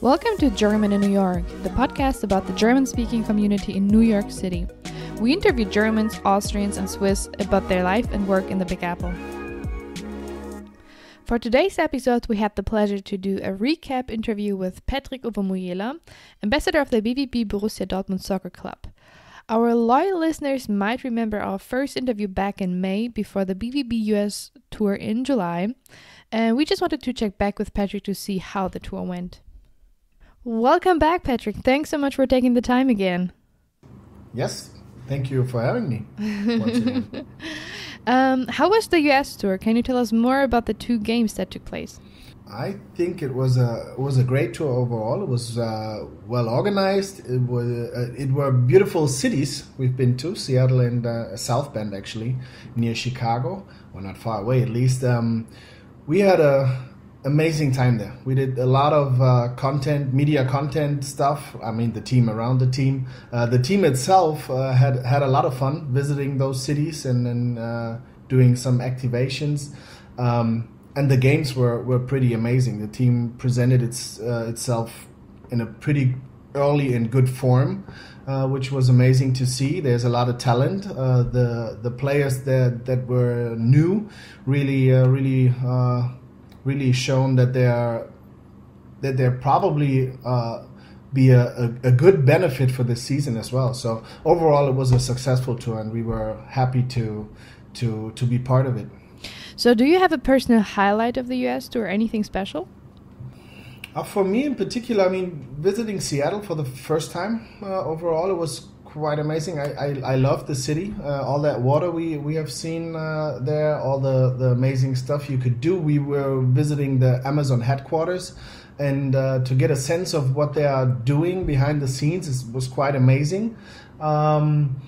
Welcome to German in New York, the podcast about the German speaking community in New York City. We interview Germans, Austrians, and Swiss about their life and work in the Big Apple. For today's episode, we had the pleasure to do a recap interview with Patrick Owomoyela, ambassador of the BVB Borussia Dortmund Soccer Club. Our loyal listeners might remember our first interview back in May before the BVB US tour in July, and we just wanted to check back with Patrick to see how the tour went. Welcome back, Patrick. Thanks so much for taking the time again. Yes, thank you for having me. um, how was the US tour? Can you tell us more about the two games that took place? I think it was a it was a great tour overall. It was uh, well organized. It was uh, it were beautiful cities we've been to Seattle and uh, South Bend actually near Chicago, or not far away at least. Um, we had a amazing time there. We did a lot of uh, content, media content stuff. I mean, the team around the team, uh, the team itself uh, had had a lot of fun visiting those cities and then doing some activations. Um, and the games were, were pretty amazing. The team presented its uh, itself in a pretty early and good form, uh, which was amazing to see. There's a lot of talent. Uh, the the players that that were new really uh, really uh, really shown that they are that they're probably uh, be a, a, a, good benefit for this season as well. So overall, it was a successful tour, and we were happy to to to be part of it. So, do you have a personal highlight of the US tour? Anything special? Uh, for me in particular, I mean, visiting Seattle for the first time uh, overall, it was quite amazing. I, I, I love the city, uh, all that water we, we have seen uh, there, all the, the amazing stuff you could do. We were visiting the Amazon headquarters, and uh, to get a sense of what they are doing behind the scenes is, was quite amazing. Um,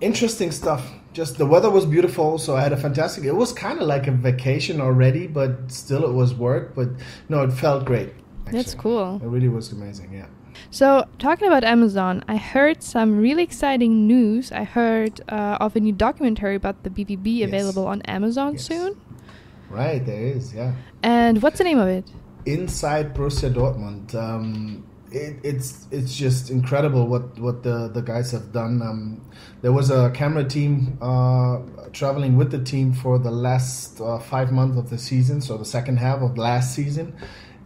interesting stuff just the weather was beautiful so i had a fantastic it was kind of like a vacation already but still it was work but no it felt great actually. that's cool it really was amazing yeah so talking about amazon i heard some really exciting news i heard uh, of a new documentary about the bvb yes. available on amazon yes. soon right there is yeah and what's the name of it inside borussia dortmund um, it, it's it's just incredible what what the the guys have done. Um, there was a camera team uh, traveling with the team for the last uh, five months of the season, so the second half of last season,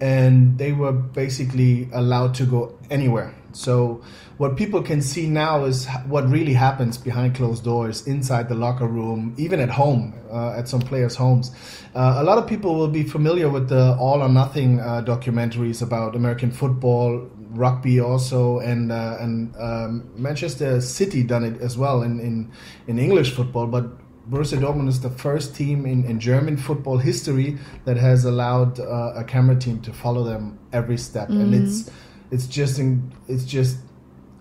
and they were basically allowed to go anywhere. So what people can see now is what really happens behind closed doors, inside the locker room, even at home, uh, at some players' homes. Uh, a lot of people will be familiar with the All or Nothing uh, documentaries about American football, rugby also, and uh, and um, Manchester City done it as well in, in, in English football. But Borussia Dortmund is the first team in, in German football history that has allowed uh, a camera team to follow them every step, mm-hmm. and it's it's just in, it's just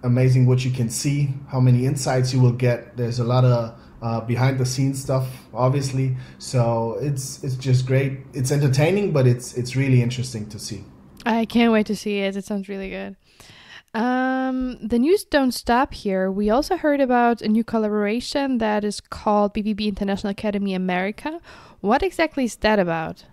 amazing what you can see, how many insights you will get. There's a lot of uh, behind the scenes stuff, obviously. So it's it's just great. It's entertaining, but it's it's really interesting to see. I can't wait to see it. It sounds really good. Um, the news don't stop here. We also heard about a new collaboration that is called BVB International Academy America. What exactly is that about?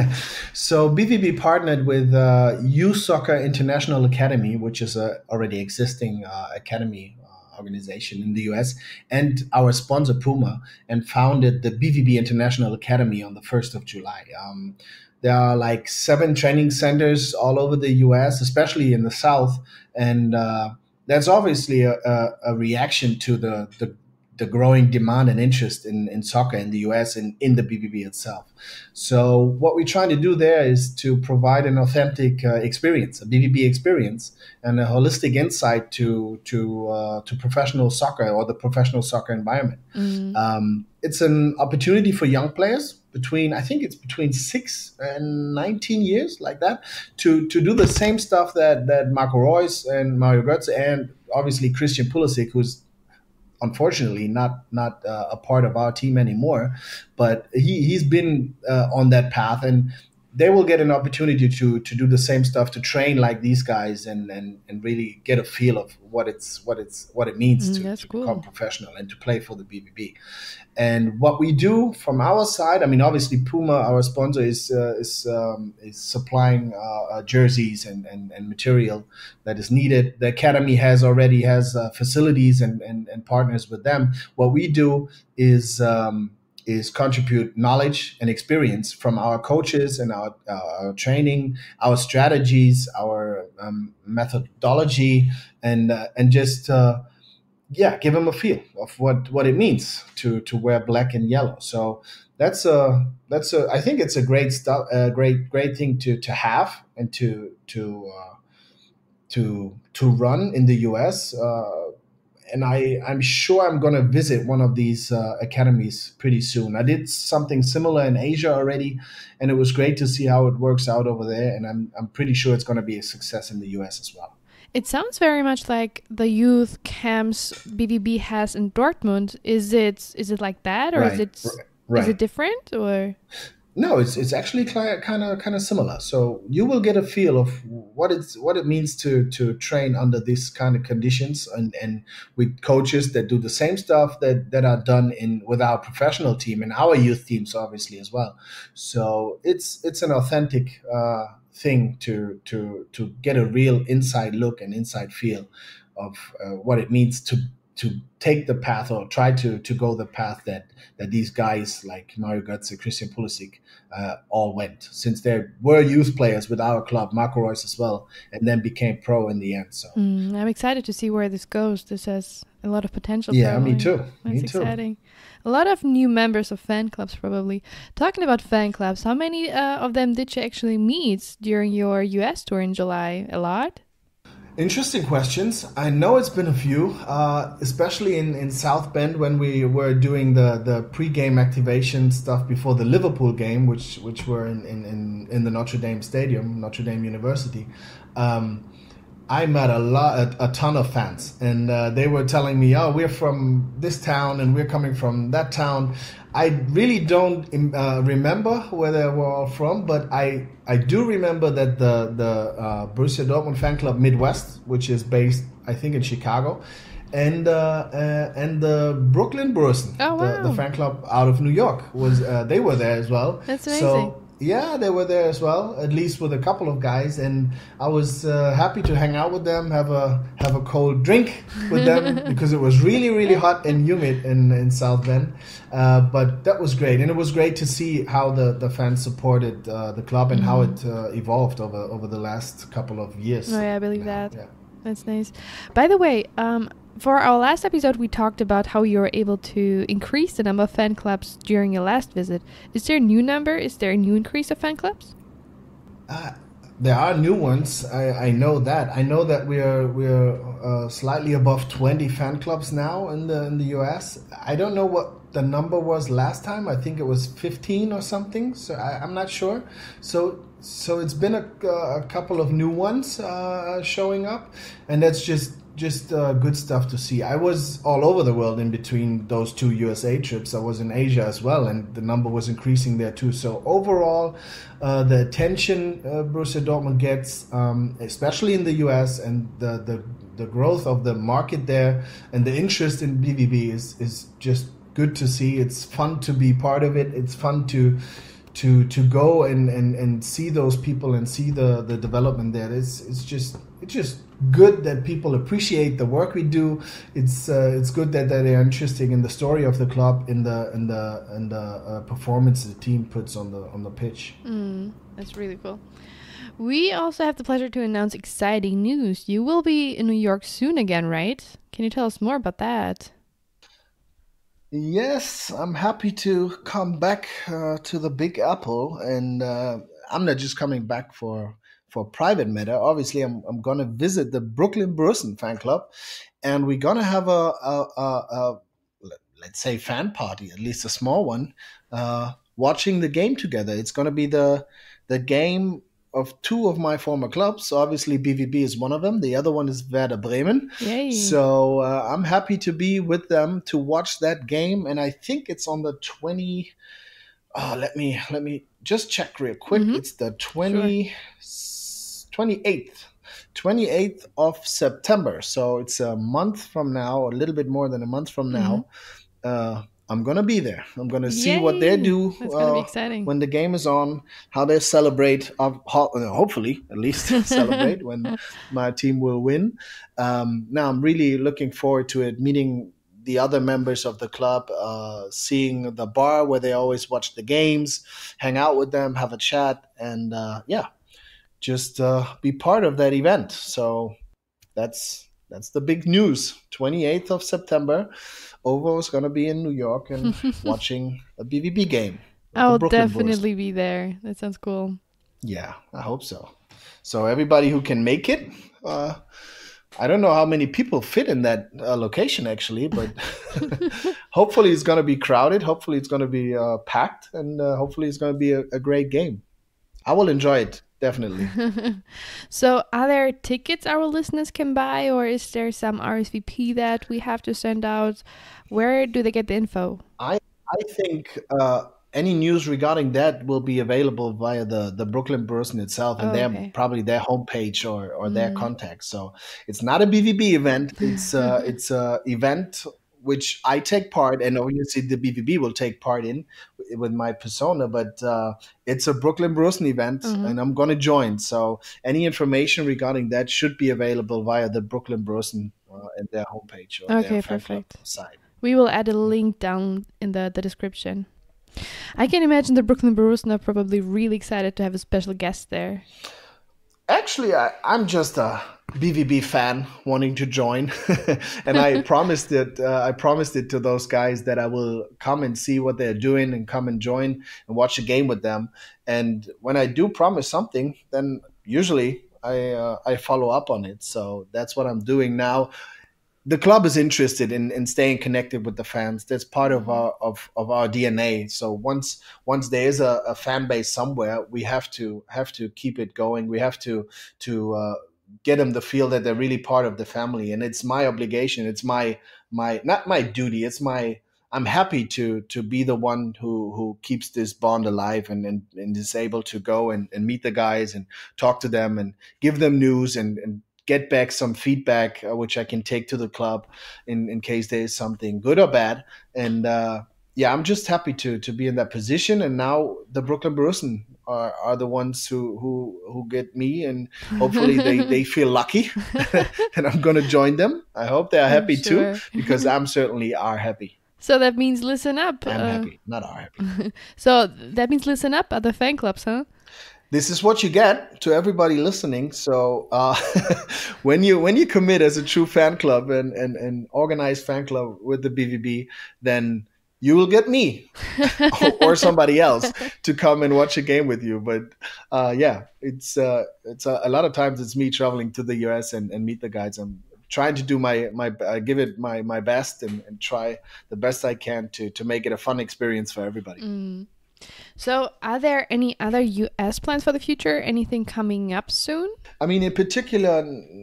so BVB partnered with uh, U Soccer International Academy, which is a already existing uh, academy uh, organization in the US, and our sponsor Puma, and founded the BVB International Academy on the 1st of July. Um, there are like seven training centers all over the US, especially in the South. And uh, that's obviously a, a, a, reaction to the, the the growing demand and interest in, in soccer in the US and in the BVB itself. So what we're trying to do there is to provide an authentic uh, experience, a BVB experience, and a holistic insight to to uh, to professional soccer or the professional soccer environment. Mm. Um, it's an opportunity for young players between I think it's between six and nineteen years, like that, to to do the same stuff that that Marco Reus and Mario Götze and obviously Christian Pulisic, who's unfortunately not not uh, a part of our team anymore. But he he's been uh, on that path. And they will get an opportunity to to do the same stuff to train like these guys and and, and really get a feel of what it's what it's what it means Mm, to, to cool. become professional and to play for the BVB. And what we do from our side, I mean, obviously Puma, our sponsor, is uh, is um, is supplying uh, uh, jerseys and, and and material that is needed. The academy has already has uh, facilities and, and and partners with them. What we do is. Um, is contribute knowledge and experience from our coaches and our, our training, our strategies, our um, methodology, and uh, and just uh, yeah, give them a feel of what what it means to to wear black and yellow. So that's a that's a I think it's a great stuff, a great great thing to to have and to to uh, to to run in the US. Uh, and I, I'm sure I'm going to visit one of these uh, academies pretty soon. I did something similar in Asia already, and it was great to see how it works out over there. And I'm, I'm pretty sure it's going to be a success in the US as well. It sounds very much like the youth camps BVB has in Dortmund. Is it is it like that, or is Right, it right. is it different, or No, it's it's actually kind of kind of similar. So you will get a feel of what it's what it means to to train under these kind of conditions and and with coaches that do the same stuff that that are done in with our professional team and our youth teams obviously as well. So it's it's an authentic uh, thing to to to get a real inside look and inside feel of uh, what it means to to take the path or try to to go the path that that these guys like Mario Götze, Christian Pulisic uh, all went since they were youth players with our club, Marco Reus as well, and then became pro in the end. So Mm, I'm excited to see where this goes. This has a lot of potential. yeah, me too. That's me too. exciting. A lot of new members of fan clubs, probably. Talking about fan clubs, how many uh, of them did you actually meet during your US tour in July? A lot? Interesting questions. I know it's been a few, uh, especially in, in South Bend when we were doing the, the pre-game activation stuff before the Liverpool game, which which were in, in, in, the Notre Dame Stadium, Notre Dame University. Um, I met a lot, a, a ton of fans, and uh, they were telling me, "Oh, we're from this town, and we're coming from that town." I really don't uh, remember where they were all from, but I I do remember that the the uh, Borussia Dortmund fan club Midwest, which is based, I think, in Chicago, and uh, uh, and the Brooklyn Borussen, Oh, the, the fan club out of New York, was uh, they were there as well. That's So amazing. Yeah, they were there as well, at least with a couple of guys, and I was uh, happy to hang out with them, have a have a cold drink with them because it was really really hot and humid in in South Bend. Uh, but that was great, and it was great to see how the, the fans supported uh, the club and how it uh, evolved over over the last couple of years. Oh, yeah, I believe now. that. Yeah. That's nice. By the way, um, for our last episode, we talked about how you were able to increase the number of fan clubs during your last visit. Is there a new number? Is there a new increase of fan clubs? Uh, there are new ones. I, I know that. I know that we are we are uh, slightly above twenty fan clubs now in the in the US. I don't know what the number was last time. I think it was fifteen or something. So I, I'm not sure. So so it's been a, a couple of new ones uh, showing up, and that's just just uh, good stuff to see. I was all over the world in between those two USA trips. I was in Asia as well, and the number was increasing there too. So overall, uh, the attention uh, Borussia Dortmund gets, um, especially in the US, and the, the the growth of the market there, and the interest in BVB is is just good to see. It's fun to be part of it. It's fun to to to go and, and, and see those people and see the, the development there. It's it's just it's just good that people appreciate the work we do. It's uh, it's good that, that they're interested in the story of the club, in the in the in the uh, performance the team puts on the on the pitch. Mm, that's really cool. We also have the pleasure to announce exciting news. You will be in New York soon again, right? Can you tell us more about that? Yes, I'm happy to come back uh, to the Big Apple, and uh, I'm not just coming back for for private matter. Obviously, I'm I'm gonna visit the Brooklyn Borussen fan club, and we're gonna have a, a, a, a let's say fan party, at least a small one, uh, watching the game together. It's gonna be the the game of two of my former clubs. Obviously, BVB is one of them. The other one is Werder Bremen. Yay. So uh, I'm happy to be with them to watch that game, and I think it's on the 20. oh, let me let me just check real quick. Mhm. It's the 20, 28th. 28th of September. So it's a month from now, a little bit more than a month from now. Uh, I'm gonna be there. I'm gonna see what they do That's gonna be uh, exciting. when the game is on, how they celebrate. Uh, ho- hopefully, at least celebrate when my team will win. Um, now I'm really looking forward to it. Meeting the other members of the club, uh, seeing the bar where they always watch the games, hang out with them, have a chat, and uh, yeah, just uh, be part of that event. So that's that's the big news. 28th of September, Ovo is going to be in New York and watching a BVB game. I'll Boys. definitely be there. That sounds cool. Yeah, I hope so. So everybody who can make it, uh, I don't know how many people fit in that uh, location actually, but hopefully it's going to be crowded. Hopefully it's going to be uh, packed, and uh, hopefully it's going to be a, a great game. I will enjoy it definitely. so, are there tickets our listeners can buy, or is there some RSVP that we have to send out? Where do they get the info? I I think uh, any news regarding that will be available via the, the Brooklyn Borussen itself and Oh, their okay. probably their homepage or, or their Mm. contact. So it's not a BVB event. It's uh, it's a event which I take part, and obviously the BVB will take part in with my persona. But uh, it's a Brooklyn Borussen event, Mhm. and I'm going to join. So any information regarding that should be available via the Brooklyn Borussen uh, and their homepage or Okay, their perfect. site. We will add a link down in the, the description. I can imagine the Brooklyn Borussen are probably really excited to have a special guest there. Actually, I, I'm just a BVB fan wanting to join, and I promised it. Uh, I promised it to those guys that I will come and see what they're doing and come and join and watch a game with them. And when I do promise something, then usually I uh, I follow up on it. So that's what I'm doing now. The club is interested in, in staying connected with the fans. That's part of our of, of our DNA. So once once there is a, a fan base somewhere, we have to have to keep it going. We have to to uh, get them to feel that they're really part of the family, and it's my obligation. It's my my not my duty. It's my I'm happy to to be the one who who keeps this bond alive and and, and is able to go and, and meet the guys and talk to them and give them news and, and get back some feedback uh, which I can take to the club in in case there is something good or bad and. Uh, yeah, I'm just happy to to be in that position, and now the Brooklyn Borussen are, are the ones who who who get me, and hopefully they they feel lucky, and I'm gonna join them. I hope they are happy Sure. too, because I'm certainly are happy. So that means listen up. I'm uh, happy, not are happy. So that means listen up at the fan clubs, huh? This is what you get to everybody listening. So uh, when you when you commit as a true fan club and and and organized fan club with the BVB, then you will get me or somebody else to come and watch a game with you. But uh, yeah, it's uh, it's a, a lot of times it's me traveling to the US and, and meet the guys. I'm trying to do my my uh, give it my my best and, and try the best I can to to make it a fun experience for everybody. Mm. So, are there any other US plans for the future? Anything coming up soon? I mean, in particular,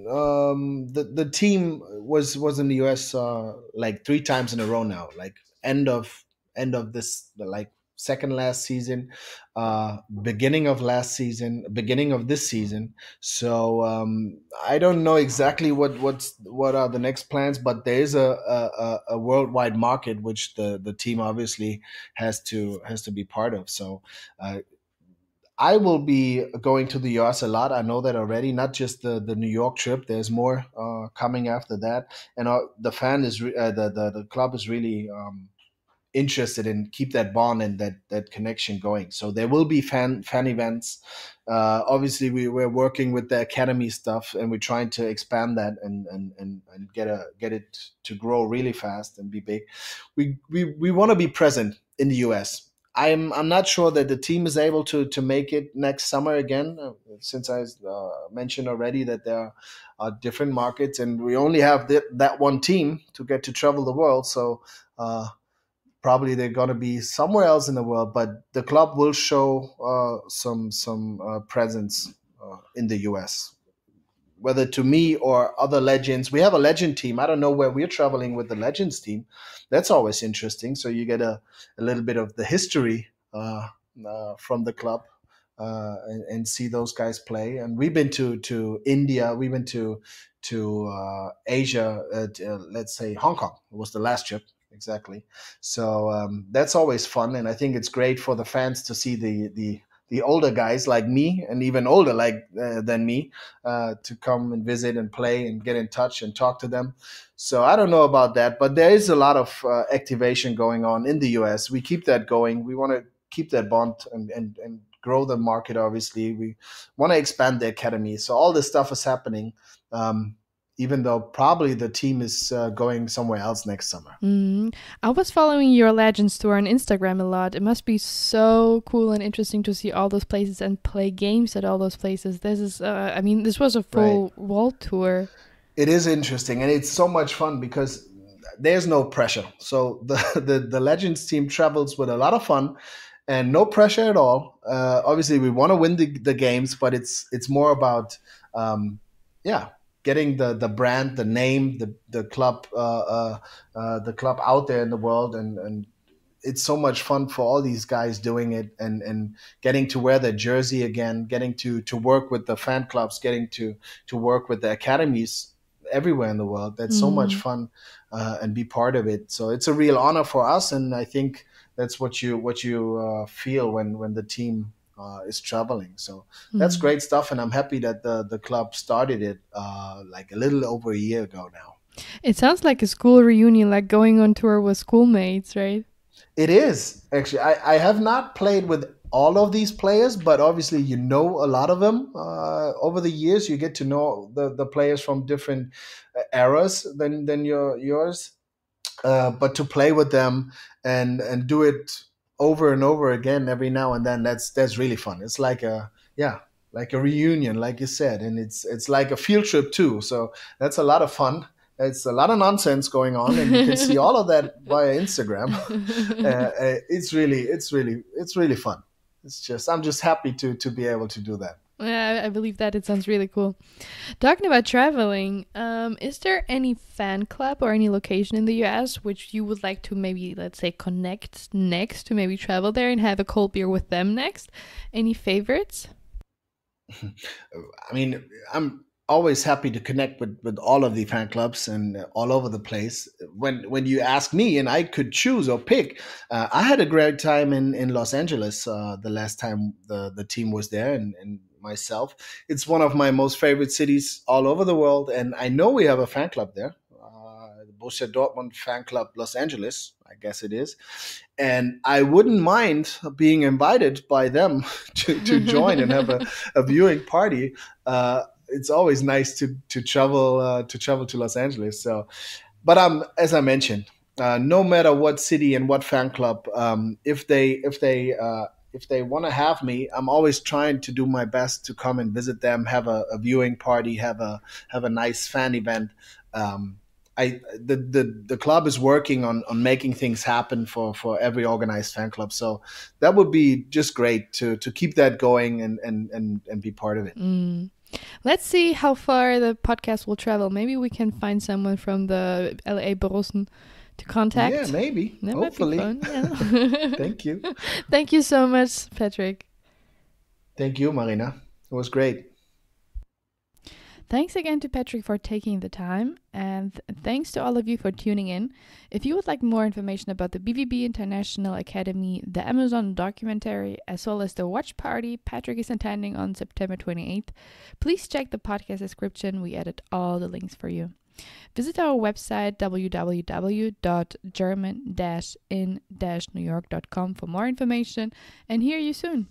um, the the team was was in the US uh, like three times in a row now. Like end of end of this like second last season, uh, beginning of last season, beginning of this season. So um, I don't know exactly what what's what are the next plans, but there is a a, a worldwide market which the the team obviously has to has to be part of. So. Uh, I will be going to the US a lot. I know that already. Not just the, the New York trip. There's more uh, coming after that, and uh, the fan is re- uh, the, the the club is really um, interested in keep that bond and that that connection going. So there will be fan fan events. Uh, obviously, we we're working with the academy stuff, and we're trying to expand that and and and, and get a get it to grow really fast and be big. We we we want to be present in the US. I'm I'm not sure that the team is able to to make it next summer again, uh, since I uh, mentioned already that there are different markets, and we only have that that one team to get to travel the world. So uh, probably they're going to be somewhere else in the world, but the club will show uh, some some uh, presence uh, in the U.S. Whether to me or other legends, we have a legend team. I don't know where we're traveling with the legends team. That's always interesting. So you get a, a little bit of the history uh, uh, from the club uh, and, and, see those guys play. And we've been to to India, we've been to to uh, Asia. At, uh, let's say Hong Kong was the last trip exactly. So um, that's always fun, and I think it's great for the fans to see the the the older guys like me and even older like uh, than me uh, to come and visit and play and get in touch and talk to them. So i don't know about that but there is a lot of uh, activation going on in the us we keep that going. We want to keep that bond and, and, and grow the market obviously. We want to expand the academy. So all this stuff is happening um, even though probably the team is uh, going somewhere else next summer. Mm. I was following your Legends tour on Instagram a lot. It must be so cool and interesting to see all those places and play games at all those places. This is, uh, I mean, this was a full right. world tour. It is interesting and it's so much fun because there's no pressure. So the, the, the Legends team travels with a lot of fun and no pressure at all. Uh, obviously, we want to win the, the games, but it's it's more about um, yeah getting the the brand, the name, the the club, uh, uh, uh, the club out there in the world, and and it's so much fun for all these guys doing it, and and getting to wear their jersey again, getting to to work with the fan clubs, getting to to work with the academies everywhere in the world. That's mm. so much mm. fun, uh, and be part of it. So it's a real honor for us, and I think that's what you what you uh, feel when when the team uh, is traveling. So mm-hmm. that's great stuff, and I'm happy that the the club started it uh, like a little over a year ago now. It sounds like a school reunion, like going on tour with schoolmates, right? It is actually. I, I have not played with all of these players, but obviously you know a lot of them. Uh, over the years, you get to know the, the players from different uh, eras than than your yours. Uh, but to play with them and and do it over and over again every now and then that's that's really fun. It's like a yeah like a reunion like you said and it's it's like a field trip too. So that's a lot of fun. It's a lot of nonsense going on and you can see all of that via instagram. Uh, uh, it's really it's really it's really fun. It's just i'm just happy to to be able to do that yeah, I believe that. It sounds really cool. Talking about traveling, um, is there any fan club or any location in the US which you would like to maybe, let's say, connect next to maybe travel there and have a cold beer with them next? Any favorites? I mean, I'm always happy to connect with, with all of the fan clubs and all over the place. When when you ask me and I could choose or pick, uh, I had a great time in, in Los Angeles uh, the last time the, the team was there and, and myself. It's one of my most favorite cities all over the world, and I know we have a fan club there, uh, the Borussia Dortmund Fan Club Los Angeles, I guess it is, and I wouldn't mind being invited by them to, to join and have a, a viewing party. Uh, it's always nice to to travel uh, to travel to Los Angeles. So, but um, as I mentioned, uh, no matter what city and what fan club, um, if they if they uh, if they want to have me, I'm always trying to do my best to come and visit them, have a, a viewing party, have a have a nice fan event. Um, I the, the the club is working on on making things happen for for every organized fan club. So that would be just great to to keep that going and and and, and be part of it. Mm. Let's see how far the podcast will travel. Maybe we can find someone from the LA Borussen to contact. Yeah, maybe. That Hopefully. Yeah. Thank you. Thank you so much, Patrick. Thank you, Marina. It was great. Thanks again to Patrick for taking the time, and th- thanks to all of you for tuning in. If you would like more information about the BVB International Academy, the Amazon documentary, as well as the watch party Patrick is attending on September 28th, please check the podcast description. We added all the links for you. Visit our website www.german-in-newyork.com for more information and hear you soon.